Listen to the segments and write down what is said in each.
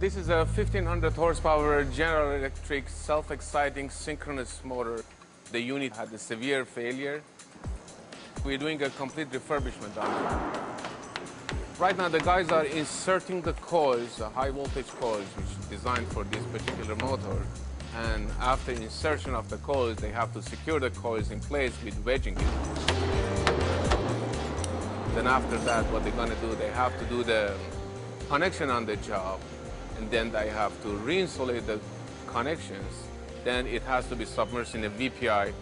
This is a 1500 horsepower General Electric self-exciting synchronous motor. The unit had a severe failure. We're doing a complete refurbishment on it. Right now, the guys are inserting the coils, the high voltage coils, which is designed for this particular motor. And after insertion of the coils, they have to secure the coils in place with wedging it. Then after that, what they're gonna do, they have to do the connection on the job, and then I have to re-insulate the connections. Then it has to be submerged in a VPI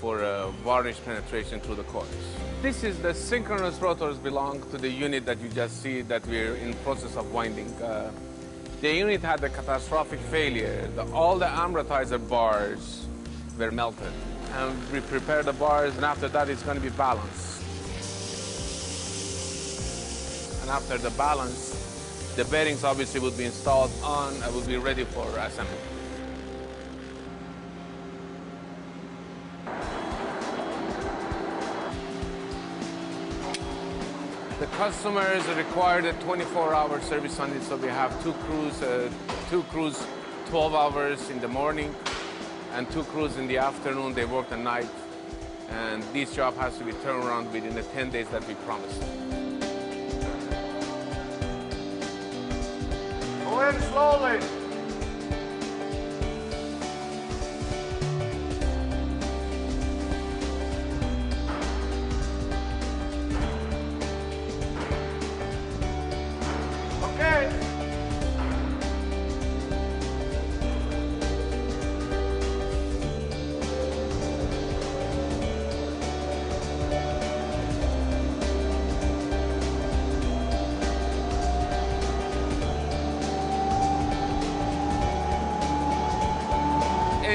for uh, varnish penetration through the coils. This is the synchronous rotors belong to the unit that you just see that we're in process of winding. Uh, the unit had a catastrophic failure. The, all the amortizer bars were melted. And we prepared the bars, and after that, it's going to be balanced. And after the balance, the bearings obviously would be installed on and will be ready for assembly. The customers required a 24-hour service on it, so we have two crews, uh, two crews 12 hours in the morning and two crews in the afternoon. They work the night, and this job has to be turned around within the 10 days that we promised. Slowly.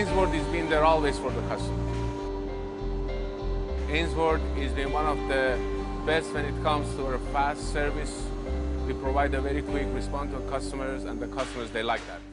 Ainsworth has been there always for the customer. Ainsworth has been one of the best when it comes to our fast service. We provide a very quick response to customers, and the customers, they like that.